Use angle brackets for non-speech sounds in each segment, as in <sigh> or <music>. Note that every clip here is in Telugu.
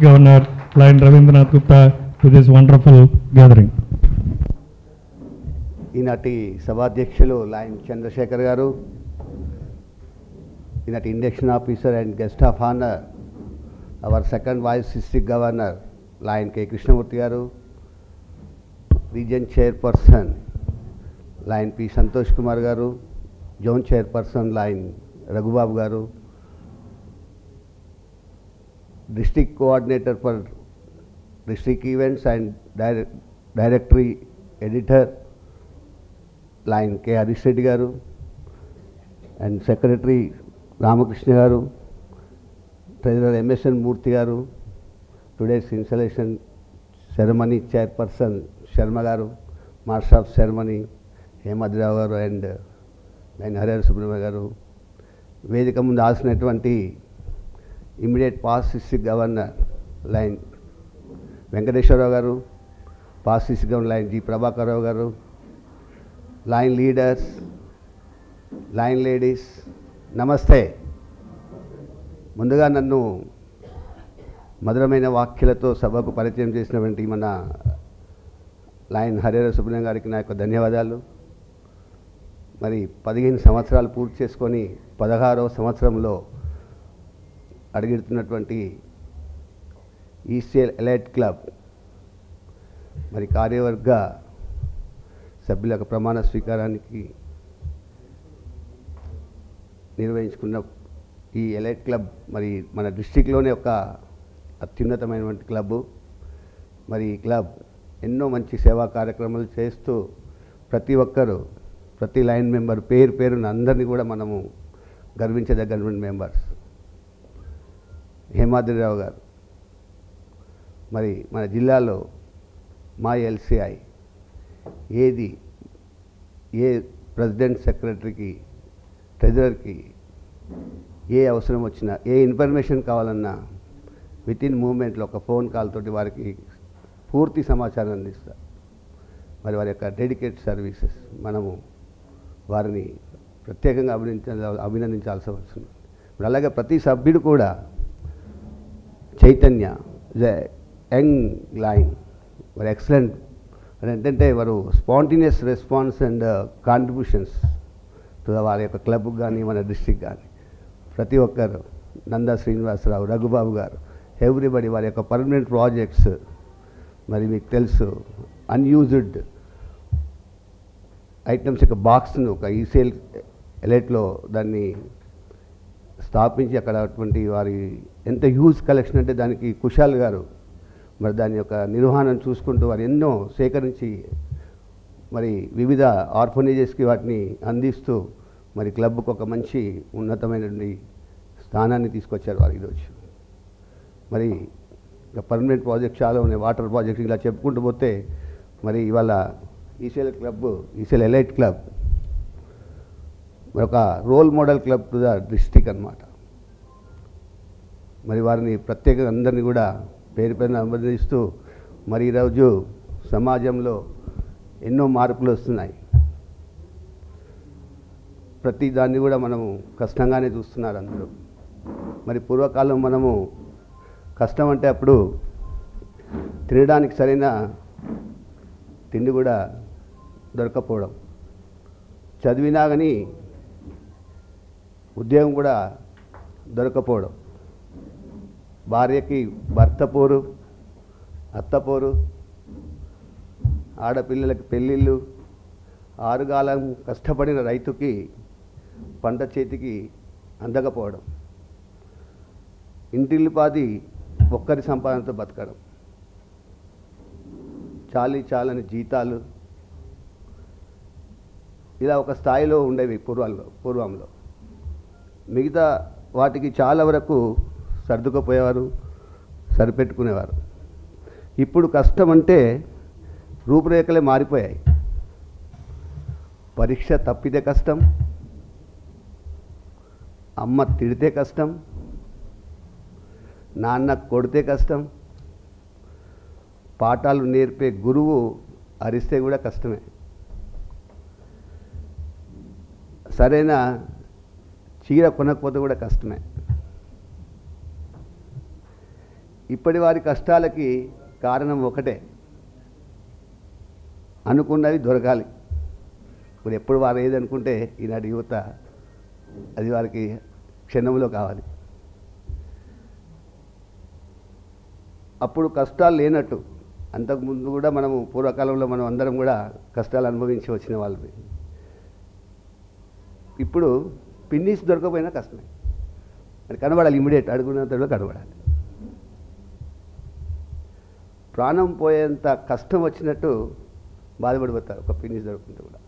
Governor Lion Ravindranath Gupta to this wonderful gathering. ఈనాటి సభాధ్యక్షులు లైన్ చంద్రశేఖర్ గారు ఈనాటి induction officer and guest of honour our second vice district governor Lion K Krishnamurthy garu region chairperson Lion P Santosh Kumar garu zone chairperson Lion Raghubabu garu district coordinator for district events and direct directory editor Lion K Harish Reddy garu and secretary Ramakrishna garu treasurer MSN Murthy garu today's installation ceremony chairperson Sharma garu master of ceremony Hemadrao garu and line Harihara Subrahmanya garu. వేదిక ముందు ఆసినటువంటి immediate past district governor Lion Venkateswararao garu past district governor Lion G Prabhakararao garu Lion leaders line ladies నమస్తే. ముందుగా నన్ను మధురమైన వాక్యలతో సభకు పరిచయం చేసినటువంటి మన లైన్ హరిహర సుబ్రహ్మణ్యం గారికి నా యొక్క ధన్యవాదాలు. మరి పదిహేను సంవత్సరాలు పూర్తి చేసుకొని పదహారవ సంవత్సరంలో అడుగెడుతున్నటువంటి ఈసీఎల్ ఎలైట్ క్లబ్ మరి కార్యవర్గ సభ్యుల యొక్క ప్రమాణ స్వీకారానికి నిర్వహించుకున్న ఈ ఎలైట్ క్లబ్ మరి మన డిస్టిక్లోనే ఒక అత్యున్నతమైనటువంటి క్లబ్బు మరి ఈ క్లబ్ ఎన్నో మంచి సేవా కార్యక్రమాలు చేస్తూ ప్రతి ఒక్కరూ ప్రతి లైన్ మెంబర్ పేరు పేరున అందరినీ కూడా మనము గర్వించదగినటువంటి మెంబర్స్. హేమాద్రిరావు గారు. మరి మన జిల్లాలో మా ఎల్సిఐ ఏది ఏ ప్రెసిడెంట్ సెక్రటరీకి ట్రెజరర్కి ఏ అవసరం వచ్చినా ఏ ఇన్ఫర్మేషన్ కావాలన్నా విత్ ఇన్ మూమెంట్లో ఒక ఫోన్ కాల్ తోటి వారికి పూర్తి సమాచారం అందిస్తారు మరి వారి యొక్క డెడికేట్ సర్వీసెస్ మనము వారిని ప్రత్యేకంగా అభినందించాల అభినందించాల్సి వస్తుంది. మరి అలాగే ప్రతి సభ్యుడు కూడా చైతన్య ఇస్ యంగ్ లైన్ మరి ఎక్సలెంట్ ఏంటంటే వారు spontaneous response and contributions to వారి యొక్క క్లబ్ కానీ మన డిస్టిక్ కానీ ప్రతి ఒక్కరు నందా శ్రీనివాసరావు రఘుబాబు గారు ఎవ్రీబడి వారి యొక్క పర్మనెంట్ ప్రాజెక్ట్స్ మరి మీకు తెలుసు అన్యూజ్డ్ ఐటమ్స్ యొక్క బాక్స్ను ఒక ఈసేల్ ఎలెట్లో దాన్ని స్థాపించి అక్కడ అటువంటి వారి ఎంత హ్యూజ్ కలెక్షన్ అంటే దానికి కుషాల్ గారు మరి దాని యొక్క నిర్వహణను చూసుకుంటూ వారు ఎన్నో సేకరించి మరి వివిధ ఆర్ఫనేజెస్కి వాటిని అందిస్తూ మరి క్లబ్కు ఒక మంచి ఉన్నతమైనటువంటి స్థానాన్ని తీసుకొచ్చారు వారు ఈరోజు. మరి ఇంకా పర్మనెంట్ ప్రాజెక్ట్ చాలా ఉన్నాయి. వాటర్ ప్రాజెక్ట్ ఇలా చెప్పుకుంటూ పోతే మరి ఇవాళ ECL club ECL elite club ఒక role model club to the district అనమాట మరి వారిని ప్రత్యేకంగా అందరినీ కూడా పేరు పైన అభినందిస్తూ మరి ఈరోజు సమాజంలో ఎన్నో మార్పులు వస్తున్నాయి. ప్రతి దాన్ని కూడా మనము కష్టంగానే చూస్తున్నారు అందరూ. మరి పూర్వకాలం మనము కష్టం అంటే అప్పుడు తినడానికి సరైన తిండి కూడా దొరకపోవడం. చదివినా కానీ ఉద్యోగం కూడా దొరకపోవడం. భార్యకి భర్త పోరు అత్త పోరు ఆడపిల్లలకి పెళ్ళిళ్ళు ఆరుగాలం కష్టపడిన రైతుకి పంట చేతికి అందకపోవడం. ఇంటిల్లిపాది ఒక్కరి సంపాదనతో బతకడం. చాలి చాలని జీతాలు. ఇలా ఒక స్థాయిలో ఉండేవి పూర్వాల్లో పూర్వంలో. మిగతా వాటికి చాలా వరకు సర్దుకుపోయేవారు సరిపెట్టుకునేవారు. ఇప్పుడు కష్టం అంటే రూపురేఖలే మారిపోయాయి. పరీక్ష తప్పితే కష్టం అమ్మ తిడితే కష్టం నాన్న కొడితే కష్టం పాఠాలు నేర్పే గురువు అరిస్తే కూడా కష్టమే. సరైన చీర కొనకపోతే కూడా కష్టమే. ఇప్పటి వారి కష్టాలకి కారణం ఒకటే. అనుకున్నవి దొరకాలి. ఇప్పుడు ఎప్పుడు వారు ఏదనుకుంటే ఈనాటి యువత అది వారికి క్షణంలో కావాలి. అప్పుడు కష్టాలు లేనట్టు అంతకుముందు కూడా మనము పూర్వకాలంలో మనం అందరం కూడా కష్టాలు అనుభవించి వచ్చిన వాళ్ళవి ఇప్పుడు పిన్నీస్ దొరకపోయినా కష్టమే. అది కనబడాలి ఇమీడియట్ అడుగునంతలో కనబడాలి. ప్రాణం పోయేంత కష్టం వచ్చినట్టు బాధపడిపోతారు ఒక పిన్నీస్ దొరుకుంటే కూడా.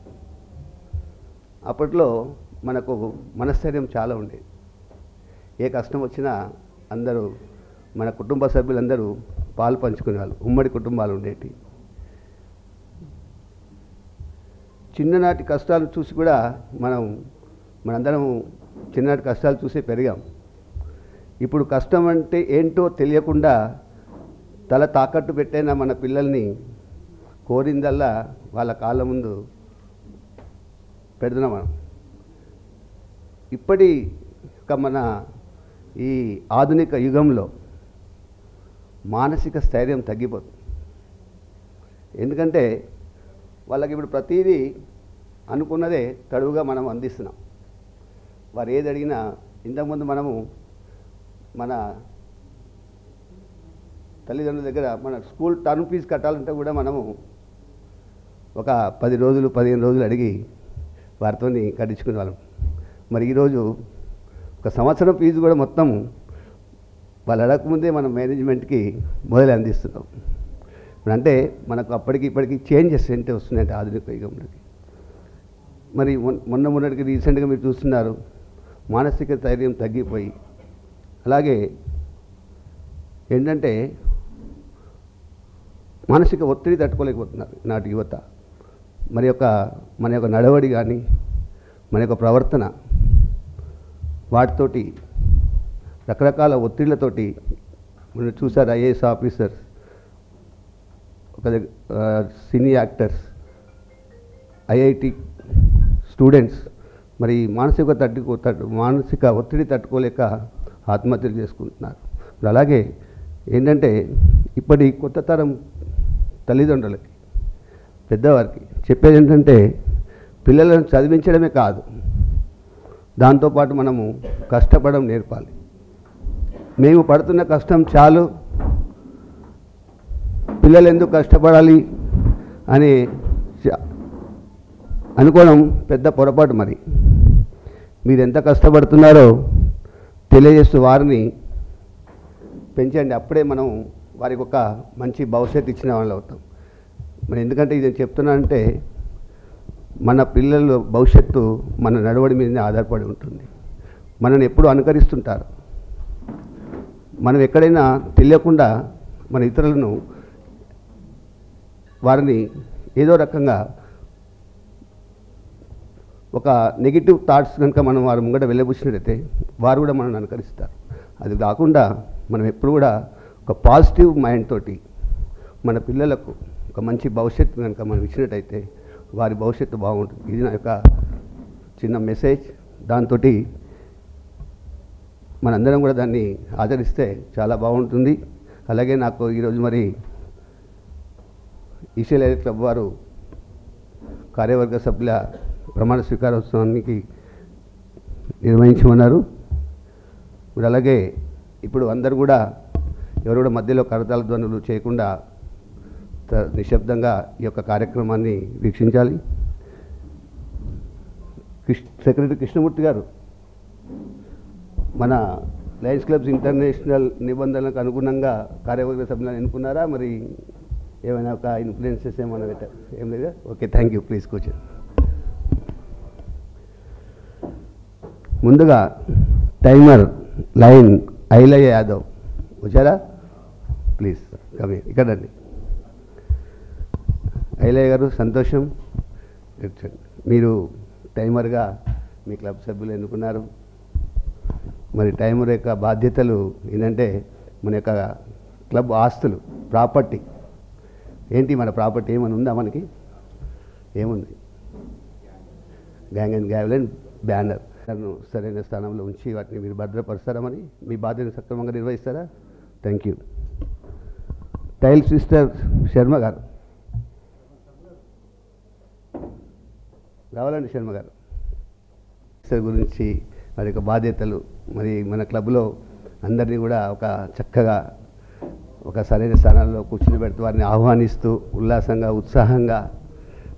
అప్పట్లో మనకు మనస్థైర్యం చాలా ఉండేది. ఏ కష్టం వచ్చినా అందరూ మన కుటుంబ సభ్యులందరూ పాలు పంచుకునేవాళ్ళు. ఉమ్మడి కుటుంబాలు ఉండేటి. చిన్ననాటి కష్టాలు చూసి కూడా మనం మనందరం చిన్నటి కష్టాలు చూసే పెరిగాం. ఇప్పుడు కష్టం అంటే ఏంటో తెలియకుండా తల తాకట్టు పెట్టైనా మన పిల్లల్ని కోరిందల్లా వాళ్ళ కాళ్ళ ముందు పెడుతున్నాం మనం. ఇప్పటి మన ఈ ఆధునిక యుగంలో మానసిక స్థైర్యం తగ్గిపోతుంది. ఎందుకంటే వాళ్ళకి ఇప్పుడు ప్రతిదీ అనుకున్నదే తడువుగా మనం అందిస్తున్నాం. వారు ఏది అడిగినా ఇంతకుముందు మనము మన తల్లిదండ్రుల దగ్గర మన స్కూల్ టర్మ్ ఫీజు కట్టాలంటే కూడా మనము ఒక పది రోజులు పదిహేను రోజులు అడిగి వారితో కట్టించుకునే వాళ్ళం. మరి ఈరోజు ఒక సంవత్సరం ఫీజు కూడా మొత్తం వాళ్ళు అడగకముందే మనం మేనేజ్మెంట్కి మొదలు అందిస్తున్నాం. ఇప్పుడు అంటే మనకు అప్పటికి ఇప్పటికి చేంజెస్ ఏంటి వస్తున్నాయంటే ఆధునిక యుగంలోకి. మరి మొన్న మొన్నటికి రీసెంట్గా మీరు చూస్తున్నారు మానసిక ధైర్యం తగ్గిపోయి. అలాగే ఏంటంటే మానసిక ఒత్తిడి తట్టుకోలేకపోతున్నారు నాటి యువత. మరి యొక్క మన యొక్క నడవడి కానీ మన యొక్క ప్రవర్తన వాటితోటి రకరకాల ఒత్తిళ్ళతోటి మనం చూసారు ఐఏఎస్ ఆఫీసర్స్ ఒక సినీ యాక్టర్స్ ఐఐటి స్టూడెంట్స్ మరి మానసిక తట్టుకో తట్టు మానసిక ఒత్తిడి తట్టుకోలేక ఆత్మహత్యలు చేసుకుంటున్నారు. ఇప్పుడు అలాగే ఏంటంటే ఇప్పటి కొత్త తరం తల్లిదండ్రులకి పెద్దవారికి చెప్పేది ఏంటంటే పిల్లలను చదివించడమే కాదు దాంతోపాటు మనము కష్టపడడం నేర్పాలి. మేము పడుతున్న కష్టం చాలు పిల్లలు ఎందుకు కష్టపడాలి అని అనుకోవడం పెద్ద పొరపాటు మరి. మీరు ఎంత కష్టపడుతున్నారో తెలియజేస్తూ వారిని పెంచండి. అప్పుడే మనం వారికి ఒక మంచి భవిష్యత్తు ఇచ్చిన వాళ్ళు అవుతాం. మరి ఎందుకంటే ఇది నేను చెప్తున్నానంటే మన పిల్లల భవిష్యత్తు మన నడవడి మీదనే ఆధారపడి ఉంటుంది. మనల్ని ఎప్పుడు అనుకరిస్తుంటారు. మనం ఎక్కడైనా తెలియకుండా మన ఇతరులను వారిని ఏదో రకంగా ఒక నెగిటివ్ థాట్స్ కనుక మనం వారి ముంగట వెళ్ళబుచ్చినట్టయితే వారు కూడా మనల్ని అనుకరిస్తారు. అది కాకుండా మనం ఎప్పుడు కూడా ఒక పాజిటివ్ మైండ్ తోటి మన పిల్లలకు ఒక మంచి భవిష్యత్తు కనుక మనం ఇచ్చినట్టయితే వారి భవిష్యత్తు బాగుంటుంది. ఇది నా యొక్క చిన్న మెసేజ్ దాంతో మనందరం కూడా దాన్ని ఆచరిస్తే చాలా బాగుంటుంది. అలాగే నాకు ఈరోజు మరి ఈసీఎల్ క్లబ్ వారు కార్యవర్గ సభ్యుల ప్రమాణ స్వీకారోత్సవానికి నిర్వహించమన్నారు. మరి అలాగే ఇప్పుడు అందరు కూడా ఎవరు కూడా మధ్యలో కరతాల ధ్వనులు చేయకుండా నిశ్శబ్దంగా ఈ యొక్క కార్యక్రమాన్ని వీక్షించాలి. కృష్ణ సెక్రటరీ కృష్ణమూర్తి గారు మన లయన్స్ క్లబ్స్ ఇంటర్నేషనల్ నిబంధనలకు అనుగుణంగా కార్యవర్గ సభ్యులను ఎన్నుకున్నారా? మరి ఏమైనా ఒక ఇన్ఫ్లుయెన్సెస్ ఏమైనా పెట్టారు ఏం లేదా? Okay thank you. ప్లీజ్ కూర్చోండి. ముందుగా టైమర్ లైన్ ఐలయ్య యాదవ్. వచ్చారా? ప్లీజ్ కమి ఇక్కడండి. ఐలయ్య గారు సంతోషం. మీరు టైమర్గా మీ క్లబ్ సభ్యులు ఎన్నుకున్నారు. మరి టైమర్ యొక్క బాధ్యతలు ఏంటంటే మన యొక్క క్లబ్ ఆస్తులు ప్రాపర్టీ. ఏంటి మన ప్రాపర్టీ? ఏమైనా ఉందా మనకి? ఏముంది? గ్యాంగ్ అండ్ గ్యావెల్ బ్యానర్ నన్ను సరైన స్థానంలో ఉంచి వాటిని మీరు భద్రపరుస్తారా మీ బాధ్యతను సక్రమంగా నిర్వహిస్తారా? Thank you tile sister Sharma garu. రావాలండి శర్మ గారు. సిస్టర్ గురించి మరి యొక్క బాధ్యతలు మరి మన క్లబ్లో అందరినీ కూడా ఒక చక్కగా ఒక సరైన స్థానాల్లో కూర్చుని పెడుతూ వారిని ఆహ్వానిస్తూ ఉల్లాసంగా ఉత్సాహంగా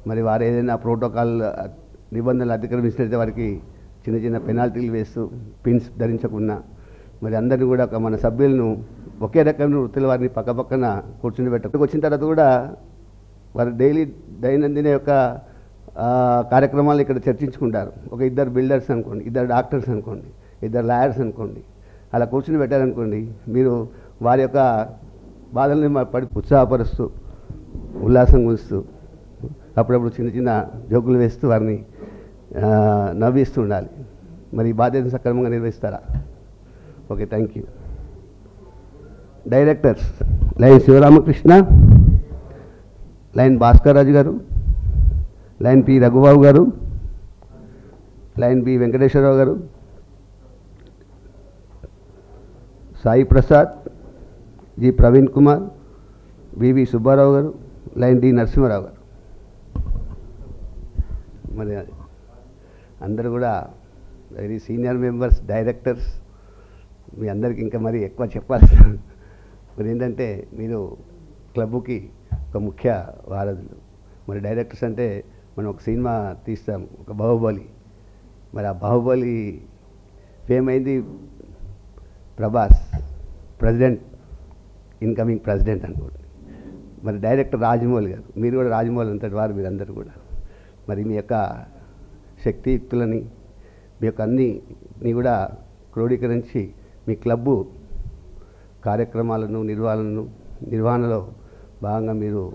మరి వారు ఏదైనా ప్రోటోకాల్ నిబంధనలు అతిక్రమించినట్లయితే వారికి చిన్న చిన్న పెనాల్టీలు వేస్తూ పిన్స్ ధరించకుండా మరి అందరినీ కూడా ఒక మన సభ్యులను ఒకే రకమైన వృత్తుల వారిని పక్కపక్కన కూర్చుని పెట్ట వచ్చిన తర్వాత కూడా వారు డైలీ దైనందిన యొక్క కార్యక్రమాలు ఇక్కడ చర్చించుకుంటారు. ఒక ఇద్దరు బిల్డర్స్ అనుకోండి ఇద్దరు డాక్టర్స్ అనుకోండి ఇద్దరు లాయర్స్ అనుకోండి అలా కూర్చుని పెట్టారనుకోండి మీరు వారి యొక్క బాధల్ని పడి ఉత్సాహపరుస్తూ ఉల్లాసం ఉంచుతూ అప్పుడప్పుడు చిన్న చిన్న జోకులు వేస్తూ వారిని ఆ, నవ్విస్తూ ఉండాలి మరి బాధ్యత బాధ్యతను సక్రమంగా నిర్వహిస్తారా? Okay thank you directors Lion Sivaramakrishna Lion Bhaskar Raju garu Lion P Raghubabu garu Lion B Venkateswararao garu Sai Prasad G Praveen Kumar BV Subbarao garu Lion D Narasimharao garu. మరి అందరు కూడా వెరీ సీనియర్ మెంబర్స్ డైరెక్టర్స్ మీ అందరికి ఇంకా మరి ఎక్కువ చెప్పాల్సిన <laughs> మరి ఏంటంటే మీరు క్లబ్కి ఒక ముఖ్య వారధులు. మరి డైరెక్టర్స్ అంటే మనం ఒక సినిమా తీస్తాం ఒక బాహుబలి. మరి ఆ బాహుబలి ఫేమ్ అయింది ప్రభాస్ ప్రెసిడెంట్ ఇన్కమింగ్ ప్రెసిడెంట్ అనుకోండి. మరి డైరెక్టర్ రాజమౌళి గారు మీరు కూడా రాజమౌళి అంతటి వారు మీరందరూ కూడా. మరి మీ యొక్క శక్తియుక్తులని మీ యొక్క అన్నిని కూడా క్రోడీకరించి మీ క్లబ్బు కార్యక్రమాలను నిర్వహణను నిర్వహణలో భాగంగా మీరు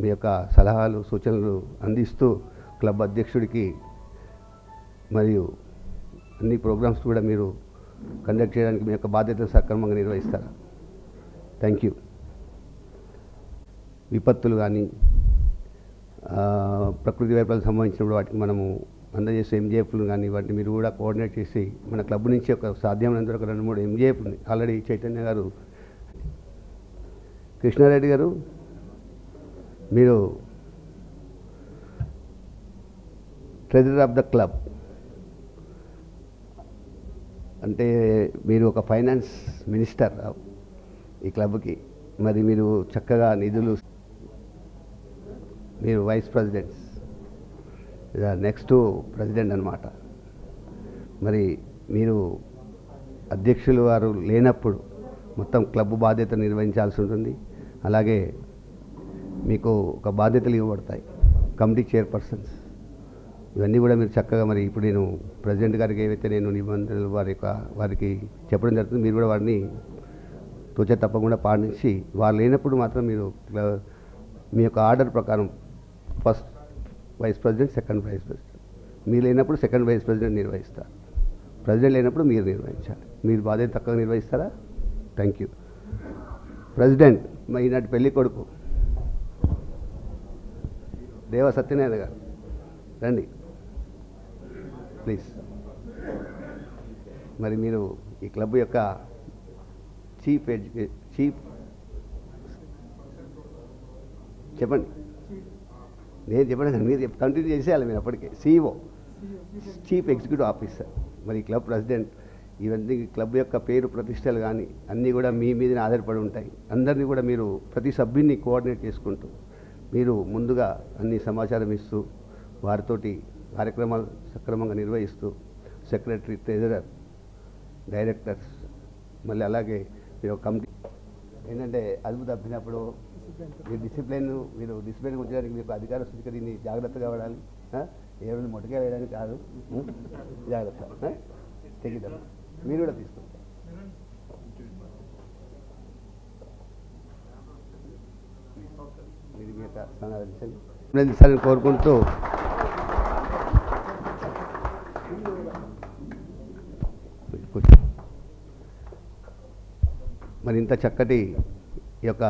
మీ యొక్క సలహాలు సూచనలు అందిస్తూ క్లబ్ అధ్యక్షుడికి మరియు అన్ని ప్రోగ్రామ్స్ కూడా మీరు కండక్ట్ చేయడానికి మీ యొక్క బాధ్యతను సక్రమంగా నిర్వహిస్తారు. Thank you. విపత్తులు కానీ ప్రకృతి వైపలకు సంబంధించినప్పుడు వాటికి మనము అందజేసే ఎంజేఎఫ్లు కానీ వాటిని మీరు కూడా కోఆర్డినేట్ చేసి మన క్లబ్ నుంచి ఒక సాధ్యమైనంత ఒక రెండు మూడు ఎంజేఎఫ్ని ఆల్రెడీ చైతన్య గారు కృష్ణారెడ్డి గారు మీరు ట్రెజరర్ ఆఫ్ ద క్లబ్ అంటే మీరు ఒక ఫైనాన్స్ మినిస్టర్ ఈ క్లబ్కి. మరి మీరు చక్కగా నిధులు మీరు వైస్ ప్రెసిడెంట్స్ నెక్స్ట్ ప్రెసిడెంట్ అనమాట మరి మీరు అధ్యక్షులు వారు లేనప్పుడు మొత్తం క్లబ్ బాధ్యత నిర్వహించాల్సి ఉంటుంది. అలాగే మీకు ఒక బాధ్యతలు ఇవ్వబడతాయి. Committee chairpersons. ఇవన్నీ కూడా మీరు చక్కగా మరి ఇప్పుడు నేను ప్రెసిడెంట్ గారికి ఏవైతే నేను నిబంధనలు వారి యొక్క వారికి చెప్పడం జరుగుతుంది మీరు కూడా వారిని తూచ తప్పకుండా పాటించి వారు లేనప్పుడు మాత్రం మీరు మీ యొక్క ఆర్డర్ ప్రకారం first vice president second vice president. మీరు లేనప్పుడు సెకండ్ వైస్ ప్రెసిడెంట్ నిర్వహిస్తారు. ప్రెసిడెంట్ లేనప్పుడు మీరు నిర్వహించాలి. మీరు బాధ్యత తక్కువ నిర్వహిస్తారా? థ్యాంక్ యూ ప్రెసిడెంట్ మా ఈనాటి పెళ్ళి కొడుకు. దేవ సత్యనారాయణ గారు. రండి. ప్లీజ్ మరి మీరు ఈ క్లబ్ యొక్క చీఫ్ ఎడ్యుకే చీఫ్ చెప్పండి. నేను చెప్పండి మీరు కంటిన్యూ చేసేయాలి మీరు అప్పటికే. సిఇఓ చీఫ్ ఎగ్జిక్యూటివ్ ఆఫీసర్ మరి క్లబ్ ప్రెసిడెంట్ ఇవన్నీ క్లబ్ యొక్క పేరు ప్రతిష్టలు కానీ అన్నీ కూడా మీ మీదనే ఆధారపడి ఉంటాయి. అందరినీ కూడా మీరు ప్రతి సభ్యున్ని కోఆర్డినేట్ చేసుకుంటూ మీరు ముందుగా అన్ని సమాచారం ఇస్తూ వారితోటి కార్యక్రమాలు సక్రమంగా నిర్వహిస్తూ సెక్రటరీ ట్రెజరర్ డైరెక్టర్స్ మళ్ళీ అలాగే మీరు కమిటీ. ఏంటంటే అదుపు తప్పినప్పుడు మీరు డిసిప్లిన్ మీరు డిసిప్లిన్ ఉంచడానికి మీకు అధికారం సూచిక దీన్ని జాగ్రత్తగా ఉండాలి ఏమైనా ఏ రోజు మొట్టగా వేయడానికి కాదు. జాగ్రత్త. తెగిద్దాం మీరు కూడా తీసుకుంటారు. మీరు మీ యొక్క సమావేశం. కోరుకుంటూ మరి ఇంత చక్కటి ఈ యొక్క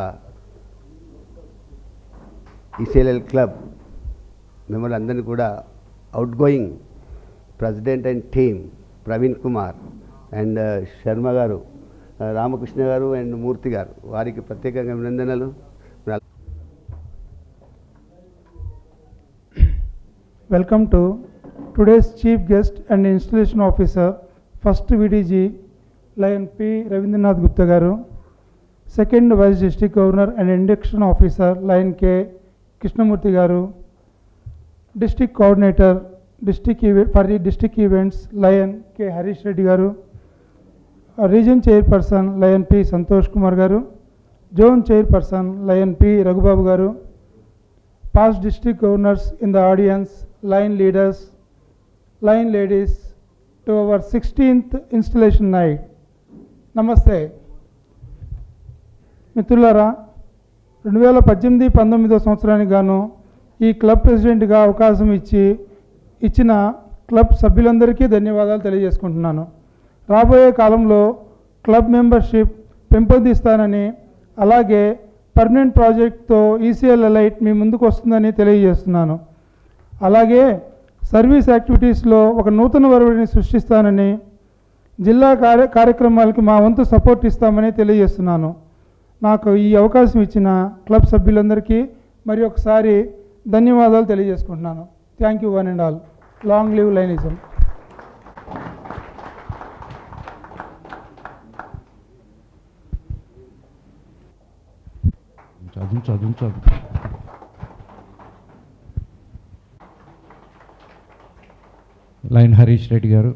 ఈసీఎల్ఎల్ క్లబ్ మిమ్మల్ని అందరినీ కూడా outgoing president and team Praveen Kumar and uh, Sharma garu uh, Ramakrishna గారు అండ్ మూర్తి గారు. వారికి ప్రత్యేకంగా అభినందనలు. Welcome to today's chief guest and installation officer first VDG Lion P Ravindranath Gupta garu second vice district governor and induction officer Lion K Krishnamurthy garu district coordinator district event for district events Lion K Harish Reddy garu region chairperson Lion P Santosh Kumar garu zone chairperson Lion P Raghubabu garu past district governors in the audience Lion leaders Lion ladies to our sixteenth installation night. నమస్తే. మిత్రులరా రెండు వేల పద్దెనిమిది పంతొమ్మిదో సంవత్సరానికి గాను ఈ క్లబ్ ప్రెసిడెంట్గా అవకాశం ఇచ్చి ఇచ్చిన క్లబ్ సభ్యులందరికీ ధన్యవాదాలు తెలియజేసుకుంటున్నాను. రాబోయే కాలంలో క్లబ్ మెంబర్షిప్ పెంపొందిస్తానని అలాగే పర్మనెంట్ ప్రాజెక్ట్తో ఈసీఎల్ లైట్ మీ ముందుకు వస్తుందని తెలియజేస్తున్నాను. అలాగే సర్వీస్ యాక్టివిటీస్లో ఒక నూతన వరవడిని సృష్టిస్తానని జిల్లా కార్య కార్యక్రమాలకి మా వంతు సపోర్ట్ ఇస్తామని తెలియజేస్తున్నాను. నాకు ఈ అవకాశం ఇచ్చిన క్లబ్ సభ్యులందరికీ మరి ఒకసారి ధన్యవాదాలు తెలియజేసుకుంటున్నాను. Thank you one and all long live Lionism చదువు చదువు చదువు. Lion Harish Reddy garu.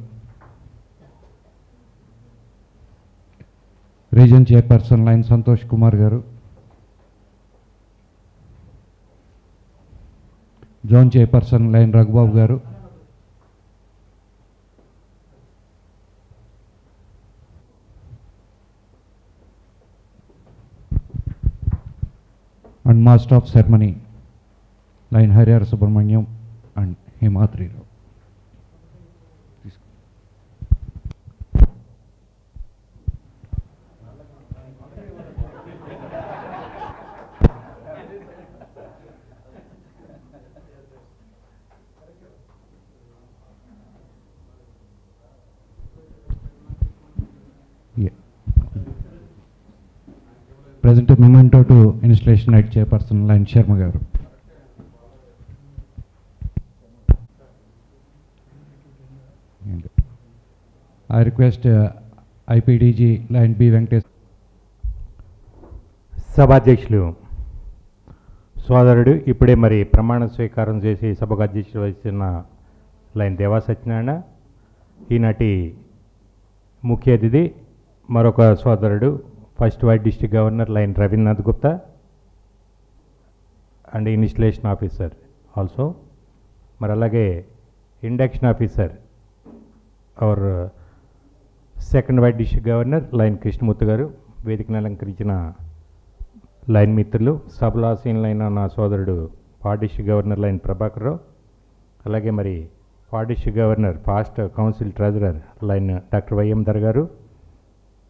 Region chairperson Lion Santosh Kumar garu. Zone chairperson Lion Raghubabu garu. And master of ceremony Lion Harihara Subrahmanyam and Himadrirao to installation night chairperson Sharma garu. garu. Request I request uh, B IPDG సభాధ్యక్షులు సోదరుడు ఇప్పుడే మరి ప్రమాణ స్వీకారం చేసి సభకు అధ్యక్షుడు వహిస్తున్న లైన్ దేవా సత్యనారాయణ ఈనాటి ముఖ్య అతిథి మరొక సోదరుడు first vice district governor Lion Ravindranath Gupta. And installation officer also. మరి అలాగే induction officer our second vice district governor Lion Krishnamurthy garu వేదికను అలంకరించిన లైన్ మిత్రులు సభలాసీనులైన నా సోదరుడు పాడిష్ గవర్నర్ లైన్ ప్రభాకర్ రావు అలాగే మరి పాడిష్ governor past council treasurer Lion doctor YM Dhar garu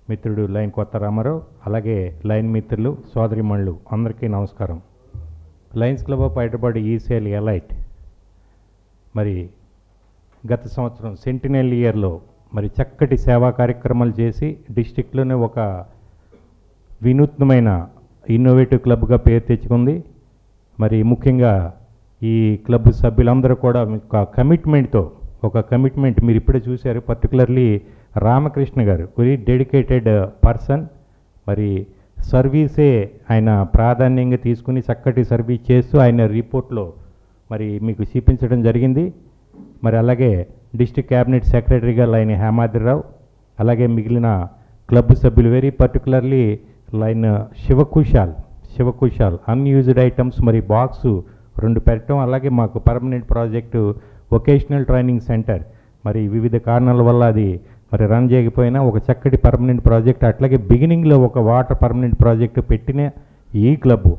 మిత్రుడు లైన్ కొత్త రామారావు అలాగే లైన్ మిత్రులు సోదరిమణులు అందరికీ నమస్కారం. Lions club of Hyderabad ECL elite. మరి గత సంవత్సరం సెంటినల్ ఇయర్లో మరి చక్కటి సేవా కార్యక్రమాలు చేసి డిస్టిక్లోనే ఒక వినూత్నమైన ఇన్నోవేటివ్ క్లబ్గా పేరు తెచ్చుకుంది. మరి ముఖ్యంగా ఈ క్లబ్ సభ్యులందరూ కూడా ఒక కమిట్మెంట్తో ఒక కమిట్మెంట్ మీరు ఇప్పుడే చూశారు particularly Ramakrishna garu very dedicated person. మరి సర్వీసే ఆయన ప్రాధాన్యంగా తీసుకుని చక్కటి సర్వీస్ చేస్తూ ఆయన రిపోర్ట్లో మరి మీకు చూపించడం జరిగింది. మరి అలాగే డిస్ట్రిక్ట్ క్యాబినెట్ సెక్రటరీగా లైన్ హేమాద్రిరావు అలాగే మిగిలిన క్లబ్ సభ్యులు very particularly lion Shivakushal Shivakushal unused items మరి బాక్స్ రెండు పెట్టడం అలాగే మాకు permanent project vocational training centre మరి వివిధ కారణాల వల్ల అది మరి రన్ చేయకపోయినా ఒక చక్కటి పర్మనెంట్ ప్రాజెక్ట్ అట్లాగే బిగినింగ్లో ఒక వాటర్ పర్మనెంట్ ప్రాజెక్ట్ పెట్టిన ఈ క్లబ్బు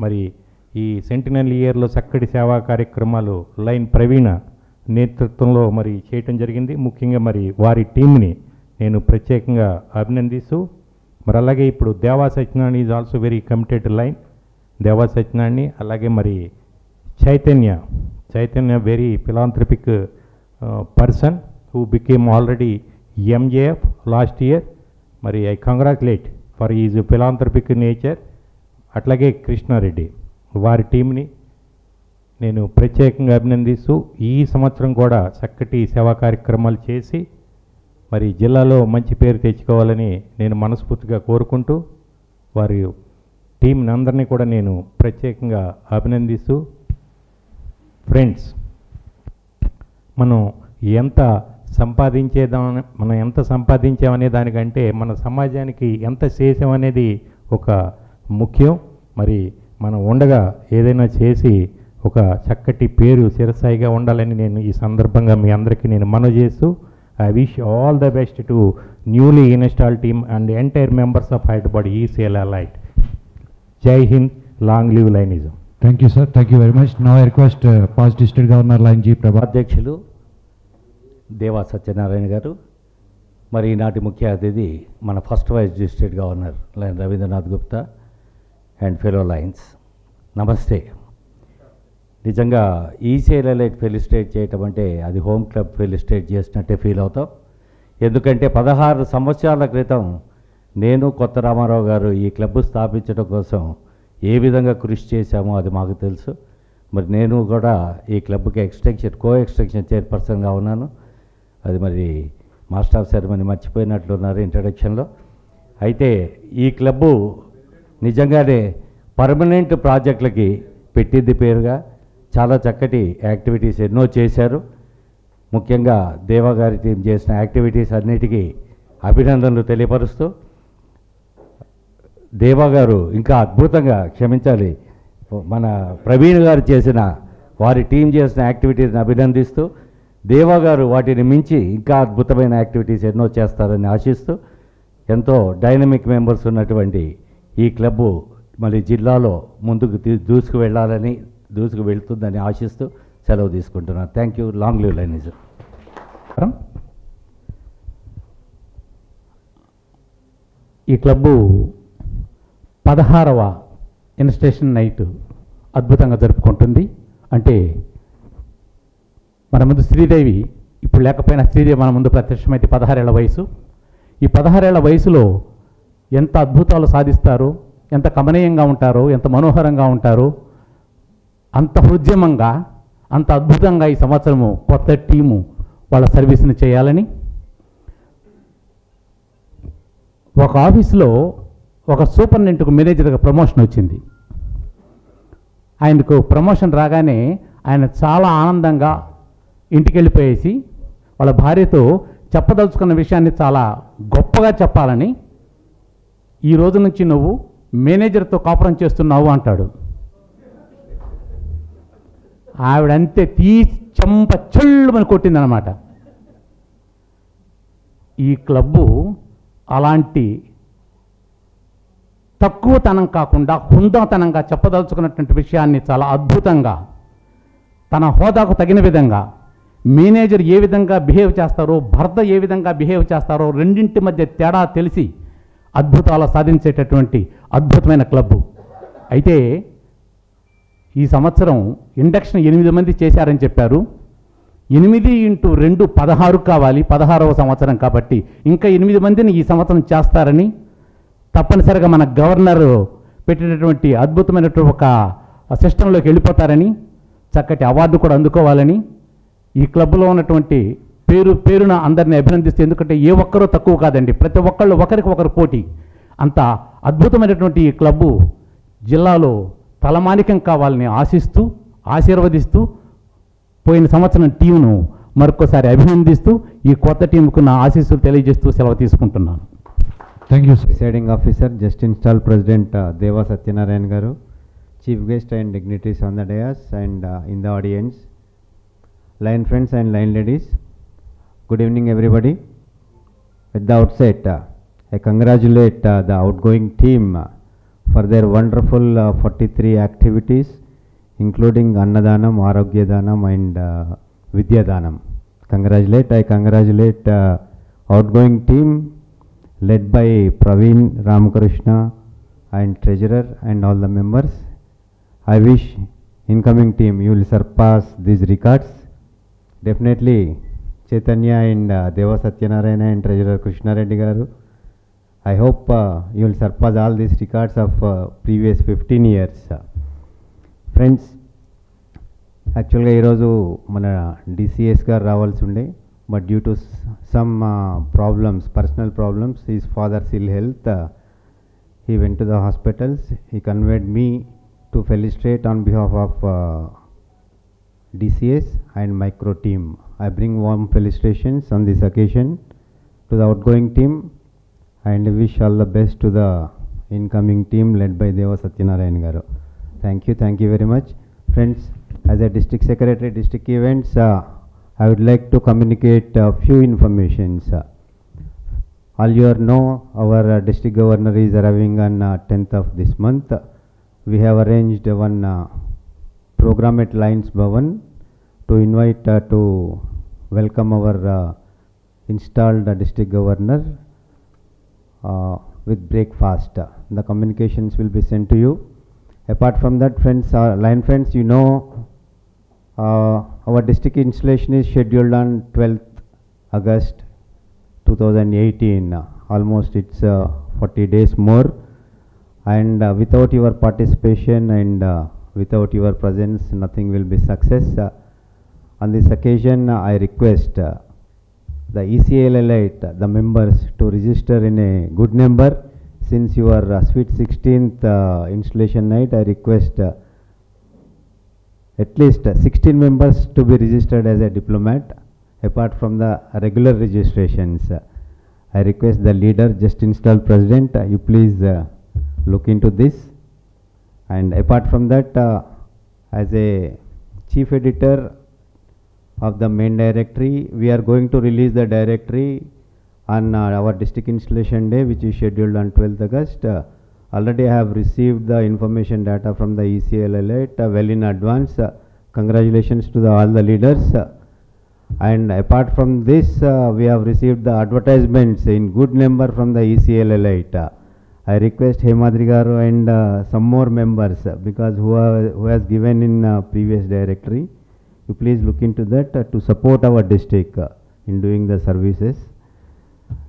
మరి ఈ సెంటినల్ ఇయర్లో చక్కటి సేవా కార్యక్రమాలు లైన్ ప్రవీణ నేతృత్వంలో మరి చేయటం జరిగింది. ముఖ్యంగా మరి వారి టీంని నేను ప్రత్యేకంగా అభినందిస్తూ మరి అలాగే ఇప్పుడు Deva Satyanarayana is also very committed lion Deva Satyanarayana అలాగే మరి Chaitanya Chaitanya very philanthropic person who became already MJF last year మరి I congratulate for is philanthropic nature అట్లాగే కృష్ణారెడ్డి వారి టీంని నేను ప్రత్యేకంగా అభినందిస్తూ ఈ సంవత్సరం కూడా చక్కటి సేవా కార్యక్రమాలు చేసి మరి జిల్లాలో మంచి పేరు తెచ్చుకోవాలని నేను మనస్ఫూర్తిగా కోరుకుంటూ వారి టీంని అందరినీ కూడా నేను ప్రత్యేకంగా అభినందిస్తూ. ఫ్రెండ్స్ మనం ఎంత సంపాదించేదాం మనం ఎంత సంపాదించామనే దానికంటే మన సమాజానికి ఎంత చేసామనేది ఒక ముఖ్యం. మరి మనం ఉండగా ఏదైనా చేసి ఒక చక్కటి పేరు చిరస్థాయిగా ఉండాలని నేను ఈ సందర్భంగా మీ అందరికీ నేను మనవి చేస్తూ I wish all the best to newly install team and entire members of Hyderabad ECL light జై Hind long live lionism thank you sir thank you very much no I request past district governor lion G Prabha అధ్యక్షులు దేవా సత్యనారాయణ గారు. మరి ఈనాటి ముఖ్య అతిథి మన first vice district governor lion Ravindranath Gupta and fellow lions నమస్తే. నిజంగా ఈసీఎల్ ఎలైట్ ఫెలిస్టేట్ చేయటం అంటే అది హోమ్ క్లబ్ ఫెలిస్టేట్ చేసినట్టే ఫీల్ అవుతాం. ఎందుకంటే పదహారు సంవత్సరాల క్రితం నేను కొత్త రామారావు గారు ఈ క్లబ్ స్థాపించడం కోసం ఏ విధంగా కృషి చేశామో అది మాకు తెలుసు. మరి నేను కూడా ఈ క్లబ్కి ఎక్స్టెన్షన్ కో ఎక్స్టెన్షన్ చైర్పర్సన్గా ఉన్నాను. అది మరి మాస్టర్ ఆఫ్ సెరమనీ మర్చిపోయినట్లున్నారు ఇంట్రడక్షన్లో. అయితే ఈ క్లబ్బు నిజంగానే పర్మనెంట్ ప్రాజెక్టులకి పెట్టింది పేరుగా చాలా చక్కటి యాక్టివిటీస్ ఎన్నో చేశారు. ముఖ్యంగా దేవా గారి టీం చేసిన యాక్టివిటీస్ అన్నిటికీ అభినందనలు తెలియపరుస్తూ దేవా గారు ఇంకా అద్భుతంగా క్షమించాలి. మన ప్రవీణ్ గారు చేసిన వారి టీం చేసిన యాక్టివిటీస్ని అభినందిస్తూ దేవా గారు వాటిని మించి ఇంకా అద్భుతమైన యాక్టివిటీస్ ఎన్నో చేస్తారని ఆశిస్తూ ఎంతో డైనమిక్ మెంబర్స్ ఉన్నటువంటి ఈ క్లబ్బు మళ్ళీ జిల్లాలో ముందుకు దూసుకు వెళ్ళాలని దూసుకు వెళ్తుందని ఆశిస్తూ సెలవు తీసుకుంటున్నాను. Thank you long live lionism ఈ క్లబ్బు పదహారవ ఇన్స్టేషన్ నైట్ అద్భుతంగా జరుపుకుంటుంది. అంటే మన ముందు శ్రీదేవి ఇప్పుడు లేకపోయినా శ్రీదేవి మన ముందు ప్రత్యక్షమైతే పదహారేళ్ళ వయసు ఈ పదహారేళ్ళ వయసులో ఎంత అద్భుతాలు సాధిస్తారో ఎంత కమనీయంగా ఉంటారో ఎంత మనోహరంగా ఉంటారో అంత హృద్యమంగా అంత అద్భుతంగా ఈ సంవత్సరము కొత్త టీము వాళ్ళ సర్వీస్ని చేయాలని. ఒక ఆఫీసులో ఒక సూపరింటెండెంట్కు మేనేజర్గా ప్రమోషన్ వచ్చింది. ఆయనకు ప్రమోషన్ రాగానే ఆయన చాలా ఆనందంగా ఇంటికి వెళ్ళిపోయేసి వాళ్ళ భార్యతో చెప్పదలుచుకున్న విషయాన్ని చాలా గొప్పగా చెప్పాలని ఈ రోజు నుంచి నువ్వు మేనేజర్తో కాపురం చేస్తున్నావు అంటాడు. ఆవిడంతే తీ చెంప చెల్లుమని కొట్టిందనమాట. ఈ క్లబ్బు అలాంటి తక్కువతనం కాకుండా హుందాతనంగా చెప్పదలుచుకున్నటువంటి విషయాన్ని చాలా అద్భుతంగా తన హోదాకు తగిన విధంగా మేనేజర్ ఏ విధంగా బిహేవ్ చేస్తారో భర్త ఏ విధంగా బిహేవ్ చేస్తారో రెండింటి మధ్య తేడా తెలిసి అద్భుతాలు సాధించేటటువంటి అద్భుతమైన క్లబ్బు అయితే ఈ సంవత్సరం ఇండక్షన్ ఎనిమిది మంది చేశారని చెప్పారు. ఎనిమిది ఇంటూ రెండు పదహారు కావాలి పదహారవ సంవత్సరం కాబట్టి ఇంకా ఎనిమిది మందిని ఈ సంవత్సరం చేస్తారని తప్పనిసరిగా మన గవర్నర్ పెట్టినటువంటి అద్భుతమైనటువంటి ఒక సిస్టంలోకి వెళ్ళిపోతారని చక్కటి అవార్డు కూడా అందుకోవాలని ఈ క్లబ్లో ఉన్నటువంటి పేరు పేరున అందరిని అభినందిస్తే ఎందుకంటే ఏ ఒక్కరూ తక్కువ కాదండి. ప్రతి ఒక్కళ్ళు ఒకరికి ఒకరు పోటీ. అంత అద్భుతమైనటువంటి ఈ క్లబ్బు జిల్లాలో తలమానికం కావాలని ఆశిస్తూ ఆశీర్వదిస్తూ పోయిన సంవత్సరం టీంను మరొకసారి అభినందిస్తూ ఈ కొత్త టీంకు నా ఆశీస్సులు తెలియజేస్తూ సెలవు తీసుకుంటున్నాను. Thank you sir presiding officer just install president Deva Satyanarayana గారు chief guest and dignities on the dais and in the audience line friends and line ladies good evening everybody. At the outset uh, i congratulate uh, the outgoing team uh, for their wonderful uh, 43 activities including annadaanam arogyadanam and uh, vidyadanam. Congratulate i congratulate uh, outgoing team led by praveen ramkrishna and treasurer and all the members. I wish incoming team you will surpass these records. Definitely Chaitanya and Deva Satyanarayana and treasurer Krishnareddy గారు I hope you will surpass all these records of previous fifteen years friends యాక్చువల్గా ఈరోజు మన డిసిఎస్ గారు రావాల్సి ఉండే but due to some problems personal problems is father's ill health he went the hospitals he conveyed me to felicitate on behalf of DCS and micro team. I bring warm felicitations on this occasion to the outgoing team and wish all the best to the incoming team led by Deva Satyanarayan Garu. Thank you, thank you very much. Friends, as a district secretary, district events, uh, I would like to communicate a few informations. Uh, all you know our uh, district governor is arriving on uh, 10th of this month we have arranged one uh, program at lions bhavan to invite uh, to welcome our uh, installed district governor uh, with breakfast. The communications will be sent to you. Apart from that friends uh, line friends you know uh, our district installation is scheduled on 12th august 2018 uh, almost it's uh, 40 days more. And uh, without your participation and uh, without your presence nothing will be success Uh, on this occasion uh, i request uh, the ecl elite uh, the members to register in a good number since your sweet 16th uh, installation night i request at least uh, 16 members to be registered as a diplomat apart from the regular registrations. I request the leader, just install president, you please look into this. And apart from that, uh, as a chief editor of the main directory, we are going to release the directory on uh, our district installation day, which is scheduled on 12th August. Uh, already I have received the information data from the ECL alert uh, well in advance. Uh, congratulations to the, all the leaders. Uh, and apart from this, uh, we have received the advertisements in good number from the ECL elite. Uh, I request Hemadri garu and uh, some more members uh, because who, are, who has given in uh, previous directory, you please look into that uh, to support our district uh, in doing the services.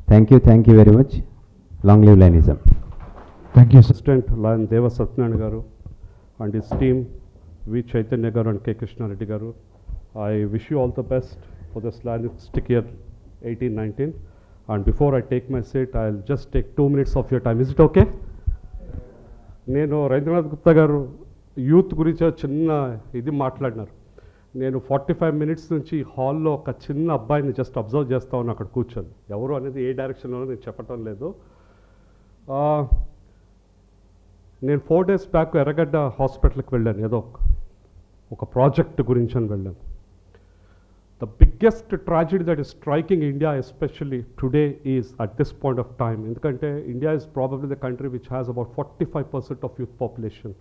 Thank you, thank you very much. Long live Lainism. Thank you, Assistant Lion Deva Satyan garu and his team, V. Chaitanya garu and K. Krishna Reddy garu. I wish you all the best for this Lionistic year 1819. And before I take my seat I just take two minutes of your time is it okay నేను రవీంద్రనాథ్ గుప్తా గారు యూత్ గురించి చిన్న ఇది మాట్లాడినారు. నేను ఫార్టీ ఫైవ్ మినిట్స్ నుంచి హాల్లో ఒక చిన్న అబ్బాయిని జస్ట్ అబ్జర్వ్ చేస్తా ఉన్నా అక్కడ కూర్చొని. ఎవరు అనేది ఏ డైరెక్షన్లో నేను చెప్పటం లేదు. నేను ఫోర్ డేస్ బ్యాక్ ఎర్రగడ్డ హాస్పిటల్కి వెళ్ళాను. ఏదో ఒక ప్రాజెక్ట్ గురించి అని వెళ్ళాను. The biggest tragedy that is striking India especially today is at this point of time. ఎందుకంటే India country, India is country the country which has five percent of of population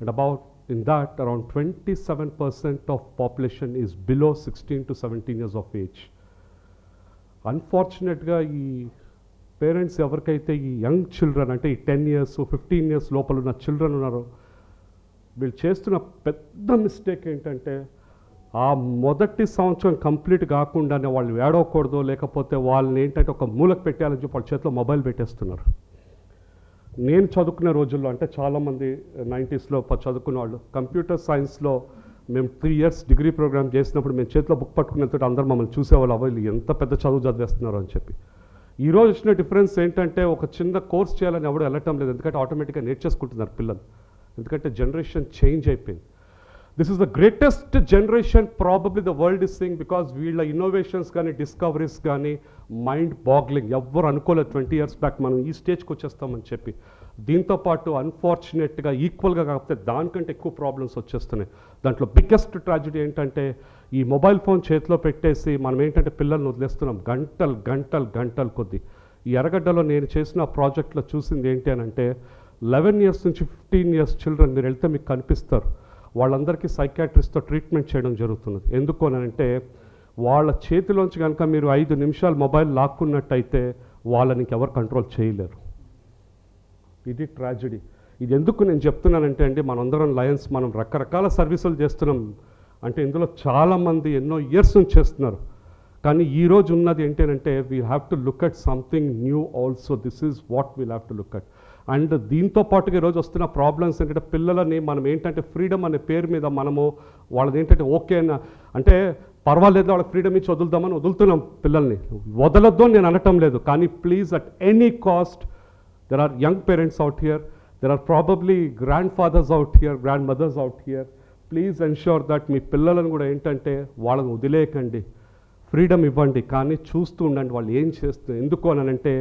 and And about in that, twenty seven percent of population is below sixteen to seventeen years of age. అన్ఫార్చునేట్గా ఈ పేరెంట్స్ ఎవరికైతే ఈ యంగ్ చిల్డ్రన్ అంటే ఈ టెన్ ఇయర్స్ ఫిఫ్టీన్ ఇయర్స్ లోపల ఉన్న చిల్డ్రన్ ఉన్నారో వీళ్ళు చేస్తున్న పెద్ద మిస్టేక్ ఏంటంటే ఆ మొదటి సంవత్సరం కంప్లీట్ కాకుండానే వాళ్ళు ఏడవకూడదు లేకపోతే వాళ్ళని ఏంటంటే ఒక మూలకు పెట్టాలని చెప్పి వాళ్ళ చేతిలో మొబైల్ పెట్టేస్తున్నారు. నేను చదువుకునే రోజుల్లో అంటే చాలామంది నైంటీస్లో చదువుకున్న వాళ్ళు కంప్యూటర్ సైన్స్లో మేము త్రీ ఇయర్స్ డిగ్రీ ప్రోగ్రామ్ చేసినప్పుడు మేము చేతిలో బుక్ పట్టుకునేంత అందరూ మమ్మల్ని చూసేవాళ్ళు అవ్వ ఎంత పెద్ద చదువు చదివేస్తున్నారు అని చెప్పి. ఈ రోజు వచ్చిన డిఫరెన్స్ ఏంటంటే ఒక చిన్న కోర్స్ చేయాలని ఎవరు వెళ్ళటం లేదు ఎందుకంటే ఆటోమేటిక్గా నేర్చేసుకుంటున్నారు పిల్లలు. ఎందుకంటే జనరేషన్ చేంజ్ అయిపోయింది. This is the greatest generation probably the world is sing because వీళ్ళ ఇన్నోవేషన్స్ కానీ డిస్కవరీస్ కానీ మైండ్ బాగ్లింగ్ ఎవ్వరు అనుకోలేదు ట్వంటీ ఇయర్స్ బ్యాక్ మనం ఈ స్టేజ్కి వచ్చేస్తామని చెప్పి. దీంతో పాటు అన్ఫార్చునేట్గా ఈక్వల్గా కాకపోతే దానికంటే ఎక్కువ ప్రాబ్లమ్స్ వచ్చేస్తున్నాయి. దాంట్లో బిగ్గెస్ట్ ట్రాజడీ ఏంటంటే ఈ మొబైల్ ఫోన్ చేతిలో పెట్టేసి మనం ఏంటంటే పిల్లల్ని వదిలేస్తున్నాం. గంటలు గంటలు గంటలు కొద్ది. ఈ ఎర్రగడ్డలో నేను చేసిన ప్రాజెక్ట్లో చూసింది ఏంటి అని అంటే లెవెన్ ఇయర్స్ నుంచి ఫిఫ్టీన్ ఇయర్స్ చిల్డ్రన్ మీరు వెళ్తే మీకు కనిపిస్తారు. వాళ్ళందరికీ సైకాట్రిస్ట్తో ట్రీట్మెంట్ చేయడం జరుగుతున్నది. ఎందుకు అని అంటే వాళ్ళ చేతిలోంచి కనుక మీరు ఐదు నిమిషాలు మొబైల్ లాక్కున్నట్టయితే వాళ్ళని ఎవరు కంట్రోల్ చేయలేరు. ఇది ట్రాజడీ ఇది ఎందుకు నేను చెప్తున్నానంటే అండి మనందరం లయన్స్ మనం రకరకాల సర్వీసులు చేస్తున్నాం. అంటే ఇందులో చాలామంది ఎన్నో ఇయర్స్ నుంచి చేస్తున్నారు. కానీ ఈ రోజు ఉన్నది ఏంటంటే we have to look at something new also this is what we'll have to look at and దీంతో పాటుగా ఈరోజు వస్తున్న ప్రాబ్లమ్స్ ఏంటంటే పిల్లలని మనం ఏంటంటే ఫ్రీడమ్ అనే పేరు మీద మనము వాళ్ళది ఏంటంటే ఓకే అన్న అంటే పర్వాలేదు వాళ్ళ ఫ్రీడమ్ ఇచ్చి వదులుదామని వదులుతున్నాం పిల్లల్ని. వదలొద్దు నేను అనటం లేదు కానీ please at any cost there are young parents out here there are probably grandfathers out here grandmothers out here please ensure that మీ పిల్లలను కూడా ఏంటంటే వాళ్ళని వదిలేయకండి. ఫ్రీడమ్ ఇవ్వండి కానీ చూస్తూ ఉండండి వాళ్ళు ఏం చేస్తున్నారు ఎందుకు అని అంటే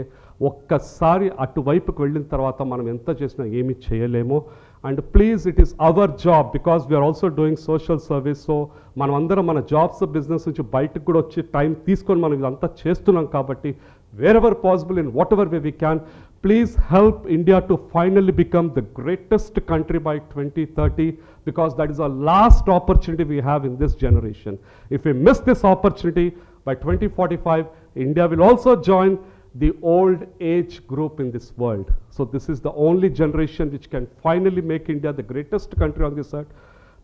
ఒక్కసారి అటువైపుకి వెళ్ళిన తర్వాత మనం ఎంత చేసినా ఏమి చేయలేము. And please it is our job because we are also doing social service so మనం అందరం మన జాబ్స్ బిజినెస్ నుంచి బయటకు కూడా వచ్చి టైం తీసుకొని మనం ఇదంతా చేస్తున్నాం కాబట్టి wherever possible in whatever way we can please help India to finally become the greatest country by twenty thirty because that is a last opportunity we have in this generation if you miss this opportunity by twenty forty five India will also join the old age group in this world. So this is the only generation which can finally make India the greatest country on this earth.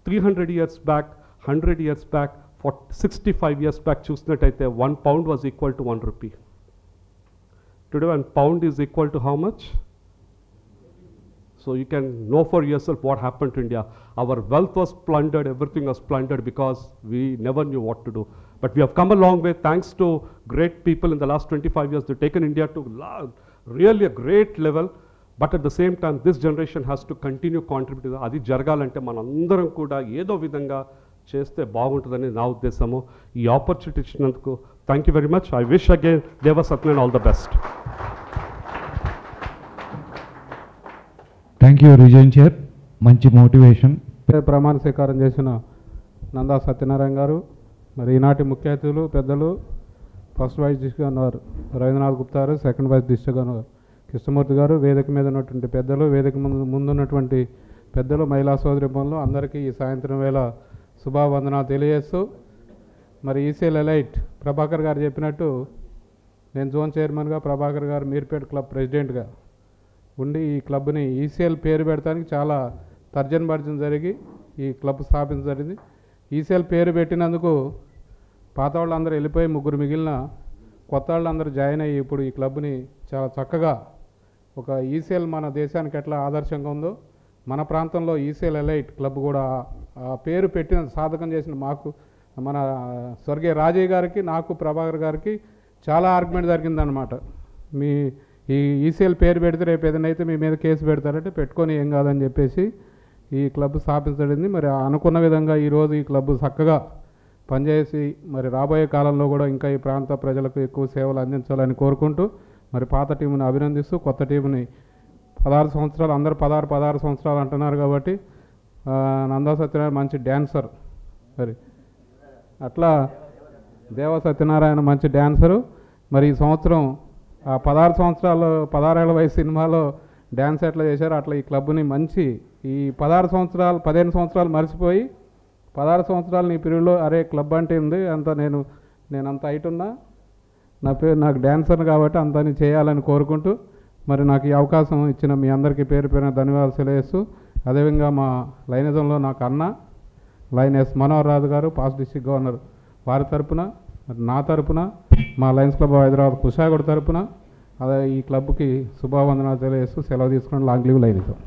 300 years back, 100 years back, for 65 years back, Chusnet Aite, one pound was equal to one rupee. Today one pound is equal to how much? So you can know for yourself what happened to India. Our wealth was plundered, everything was plundered because we never knew what to do. But we have come a long way thanks to great people in the last 25 years. They've taken India to really a great level. But at the same time this generation has to continue contribute అది జరగాలంటే మనందరం కూడా ఏదో విధంగా చేస్తే బాగుంటుందని నా ఉద్దేశము ఈ ఆపర్చునిటీ ఇచ్చినందుకు thank you very much I wish again Deva Satyanarayana all the best thank you resign chair మంచి మోటివేషన్ ప్రమాణ స్వీకారం చేసిన నందా సత్యనారాయణ గారు మరి ఈనాటి ముఖ్య అతిథులు పెద్దలు first vice district governor Ravindranath Gupta గారు second vice district governor Krishnamurthy గారు వేదిక మీద ఉన్నటువంటి పెద్దలు వేదిక ముందు ముందున్నటువంటి పెద్దలు మహిళా సోదరి పనులు అందరికీ ఈ సాయంత్రం వేళ శుభావందన తెలియజేస్తూ మరి ఈసీఎల్ ఎలైట్ ప్రభాకర్ గారు చెప్పినట్టు నేను జోన్ చైర్మన్గా ప్రభాకర్ గారు మీర్పేట్ క్లబ్ ప్రెసిడెంట్గా ఉండి ఈ క్లబ్ని ఈసీఎల్ పేరు పెడతానికి చాలా తర్జన భర్జన జరిగి ఈ క్లబ్ స్థాపించడం జరిగింది. ఈసీఎల్ పేరు పెట్టినందుకు పాత వాళ్ళందరూ వెళ్ళిపోయి ముగ్గురు మిగిలిన కొత్త వాళ్ళందరూ జాయిన్ అయ్యి ఇప్పుడు ఈ క్లబ్ని చాలా చక్కగా ఒక ఈసీఎల్ మన దేశానికి ఎట్లా ఆదర్శంగా ఉందో మన ప్రాంతంలో ఈసీఎల్ ఎలైట్ క్లబ్ కూడా ఆ పేరు పెట్టిన సాధకం చేసిన మాకు మన స్వర్గీయ రాజయ్య గారికి నాకు ప్రభాకర్ గారికి చాలా ఆర్గ్యుమెంట్ జరిగిందనమాట మీ ఈ ఈసీఎల్ పేరు పెడితే రేపు ఏదైనా అయితే మీ మీద కేసు పెడతారంటే పెట్టుకొని ఏం కాదని చెప్పేసి ఈ క్లబ్ స్థాపించడింది మరి అనుకున్న విధంగా ఈరోజు ఈ క్లబ్ చక్కగా పనిచేసి మరి రాబోయే కాలంలో కూడా ఇంకా ఈ ప్రాంత ప్రజలకు ఎక్కువ సేవలు అందించాలని కోరుకుంటూ మరి పాత టీంని అభినందిస్తూ కొత్త టీంని పదహారు సంవత్సరాలు అందరు పదహారు పదహారు సంవత్సరాలు అంటున్నారు కాబట్టి నందా సత్యనారాయణ మంచి డ్యాన్సర్ మరి అట్లా దేవ సత్యనారాయణ మంచి డ్యాన్సరు మరి ఈ సంవత్సరం ఆ పదహారు సంవత్సరాలు పదహారేళ్ళ వయసు సినిమాలో డ్యాన్స్ ఎట్లా చేశారు అట్లా ఈ క్లబ్ని మంచి ఈ పదహారు సంవత్సరాలు పదిహేను సంవత్సరాలు మర్చిపోయి పదహారు సంవత్సరాలు నీ పీరియడ్లో అరే క్లబ్ అంటే ఉంది అంత నేను నేను అంత హైట్ ఉన్నా నా పేరు నాకు డ్యాన్సర్ కాబట్టి అంత చేయాలని కోరుకుంటూ మరి నాకు ఈ అవకాశం ఇచ్చిన మీ అందరికీ పేరు పేరున ధన్యవాదాలు తెలియజేస్తూ అదేవిధంగా మా లైనిజంలో నాకు అన్న lion S Manohar Raju garu past district governor వారి తరపున మరి నా తరపున మా లయన్స్ క్లబ్ హైదరాబాద్ కుషాగూడ తరపున అదే ఈ క్లబ్కి శుభావందనాలు తెలియజేస్తూ సెలవు తీసుకుని long live lionism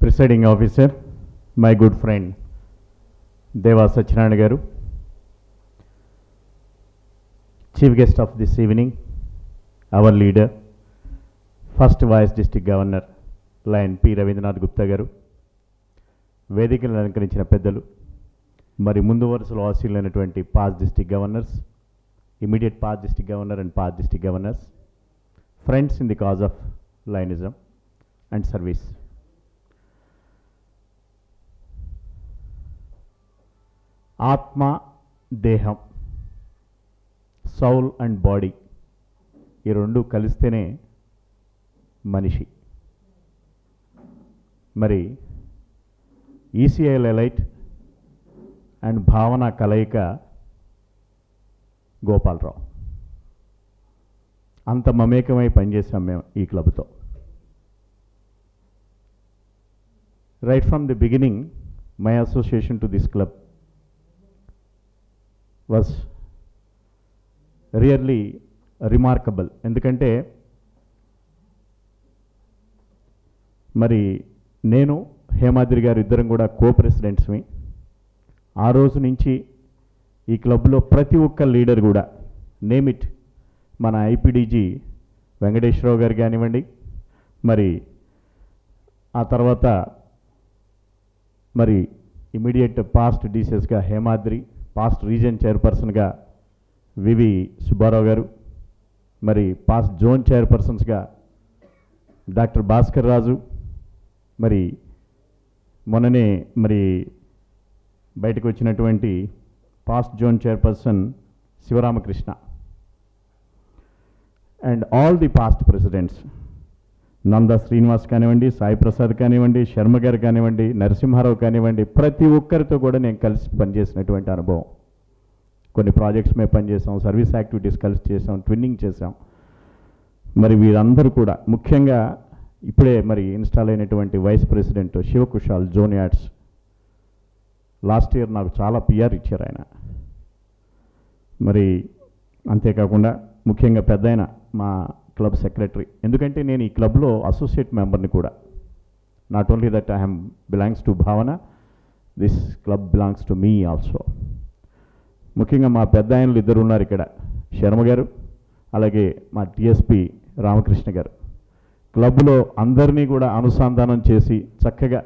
presiding officer my good friend Deva Satyanarayana గారు chief guest of this evening our leader first vice district governor lion P Ravindranath Gupta గారు వేదికలను అలంకరించిన పెద్దలు మరి ముందు వరుసలో ఆశీలైనటువంటి past district governors immediate past district governor and past district governors friends in the cause of lionism and service. ఆత్మ దేహం సౌల్ అండ్ బాడీ ఈ రెండు కలిస్తేనే మనిషి. మరి ఈసీఐఎల్ ఎలైట్ అండ్ భావన కలయిక గోపాలరావు అంత మమేకమై పనిచేసాం మేము ఈ క్లబ్తో right from the beginning my association to this club was really remarkable ఎందుకంటే మరి నేను హేమాద్రి గారు ఇద్దరం కూడా కో ప్రెసిడెంట్స్మి ఆ రోజు నుంచి ఈ క్లబ్లో ప్రతి ఒక్క లీడర్ కూడా నేమ్ ఇట్ మన ఐపీడీజీ వెంకటేశ్వరరావు గారు కానివ్వండి మరి ఆ తర్వాత మరి ఇమీడియట్ పాస్ట్ డీసెస్గా హేమాద్రి పాస్ట్ రీజన్ చైర్పర్సన్గా వివి సుబ్బారావు గారు మరి పాస్ట్ జోన్ చైర్పర్సన్స్గా డాక్టర్ భాస్కర్ రాజు మరి మొన్ననే మరి బయటకు వచ్చినటువంటి past zone chairperson Sivaramakrishna and all the past presidents Nanda Srinivas కానివ్వండి సాయి ప్రసాద్ కానివ్వండి శర్మ గారు కానివ్వండి నరసింహారావు కానివ్వండి ప్రతి ఒక్కరితో కూడా నేను కలిసి పనిచేసినటువంటి అనుభవం. కొన్ని ప్రాజెక్ట్స్ మేము పనిచేసాం సర్వీస్ యాక్టివిటీస్ కలిసి చేసాం ట్విన్నింగ్ చేసాం. మరి వీరందరూ కూడా ముఖ్యంగా ఇప్పుడే మరి ఇన్స్టాల్ అయినటువంటి vice president Shivakushal zone ads last year నాకు చాలా పిఆర్ ఇచ్చారు ఆయన. మరి అంతేకాకుండా ముఖ్యంగా పెద్ద మా క్లబ్ సెక్రటరీ. ఎందుకంటే నేను ఈ క్లబ్లో అసోసియేట్ మెంబర్ని కూడా. Not only that I am belongs to Bhavana this club belongs to me also ముఖ్యంగా మా పెద్ద ఆయనలు ఇద్దరు ఉన్నారు ఇక్కడ. శర్మ గారు అలాగే మా టీఎస్పి రామకృష్ణ గారు. క్లబ్లో అందరినీ కూడా అనుసంధానం చేసి చక్కగా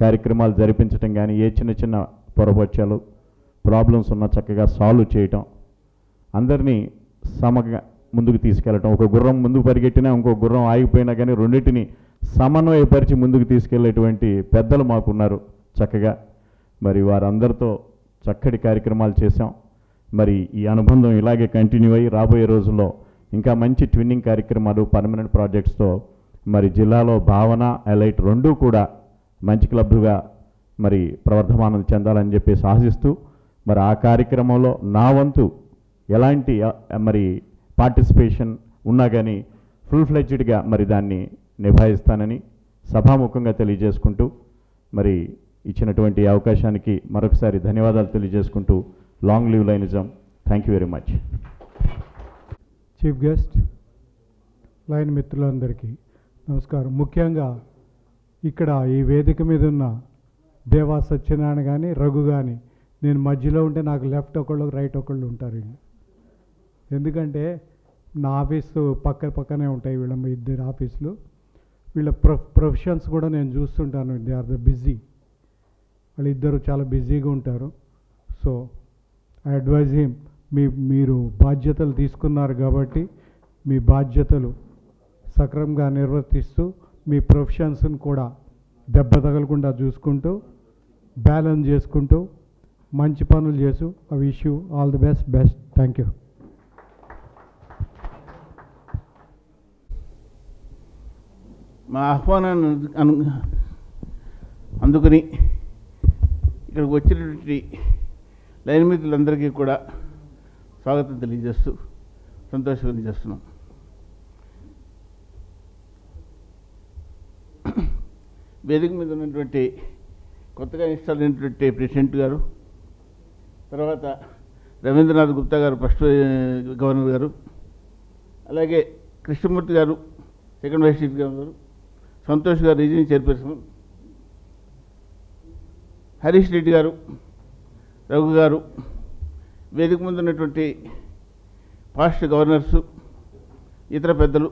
కార్యక్రమాలు జరిపించడం కానీ ఏ చిన్న చిన్న పొరపక్షాలు ప్రాబ్లమ్స్ ఉన్నా చక్కగా సాల్వ్ చేయటం అందరినీ సమగా ముందుకు తీసుకెళ్ళటం. ఒక గుర్రం ముందుకు పరిగెట్టినా ఇంకో గుర్రం ఆగిపోయినా కానీ రెండింటిని సమన్వయపరిచి ముందుకు తీసుకెళ్ళేటువంటి పెద్దలు మాకున్నారు చక్కగా. మరి వారందరితో చక్కటి కార్యక్రమాలు చేశాం. మరి ఈ అనుబంధం ఇలాగే కంటిన్యూ అయ్యి రాబోయే రోజుల్లో ఇంకా మంచి ట్విన్నింగ్ కార్యక్రమాలు పర్మనెంట్ ప్రాజెక్ట్స్తో మరి జిల్లాలో భావన ఎలైట్ రెండూ కూడా మంచి క్లబ్లుగా మరి ప్రవర్ధమానం చెందాలని చెప్పి సాహసిస్తూ మరి ఆ కార్యక్రమంలో నా వంతు ఎలాంటి మరి పార్టిసిపేషన్ ఉన్నా కానీ ఫుల్ ఫ్లెడ్జ్డ్గా మరి దాన్ని నిభాయిస్తానని సభాముఖంగా తెలియజేసుకుంటూ మరి ఇచ్చినటువంటి అవకాశానికి మరొకసారి ధన్యవాదాలు తెలియజేసుకుంటూ long live lionism. Thank you very much. Chief guest lion మిత్రులందరికీ నమస్కారం. ముఖ్యంగా ఇక్కడ ఈ వేదిక మీద ఉన్న దేవా సత్యనారాయణ కానీ రఘు కానీ నేను మధ్యలో ఉంటే నాకు లెఫ్ట్ ఒకళ్ళు రైట్ ఒకళ్ళు ఉంటారు ఎందుకంటే నా ఆఫీసు పక్క పక్కనే ఉంటాయి వీళ్ళ మీ ఇద్దరు ఆఫీసులు. వీళ్ళ ప్రొ ప్రొఫెషన్స్ కూడా నేను చూస్తుంటాను. They are the busy. వాళ్ళిద్దరు చాలా బిజీగా ఉంటారు. సో ఐ అడ్వైజ్ హిమ్ మీ మీరు బాధ్యతలు తీసుకున్నారు కాబట్టి మీ బాధ్యతలు సక్రమంగా నిర్వర్తిస్తూ మీ ప్రొఫెషన్స్ని కూడా దెబ్బ తగలకుండా చూసుకుంటూ బ్యాలెన్స్ చేసుకుంటూ మంచి పనులు చేసు I wish you all the best best thank you. మా ఆహ్వానాన్ని అను అందుకుని ఇక్కడికి వచ్చినటువంటి లైన్ మిత్రులందరికీ కూడా స్వాగతం తెలియజేస్తూ సంతోషం తెలియజేస్తున్నాం. వేదిక మీద ఉన్నటువంటి కొత్తగా ఇన్స్టాల్ అయినటువంటి ప్రెసిడెంట్ గారు తర్వాత రవీంద్రనాథ్ గుప్తా గారు ఫస్ట్ గవర్నర్ గారు అలాగే కృష్ణమూర్తి గారు second vice chief governor Santosh గారు రీజనింగ్ చైర్పర్సన్ హరీష్ రెడ్డి గారు రఘు గారు వేదిక ముందు ఉన్నటువంటి పాస్ట్ గవర్నర్సు ఇతర పెద్దలు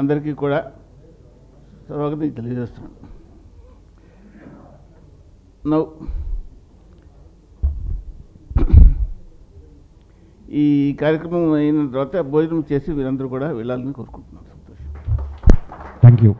అందరికీ కూడా స్వాగతం తెలియజేస్తున్నాను. ఈ కార్యక్రమం అయిన తర్వాత భోజనం చేసి వీరందరూ కూడా వెళ్ళాలని కోరుకుంటున్నాను సంతోషం. Thank you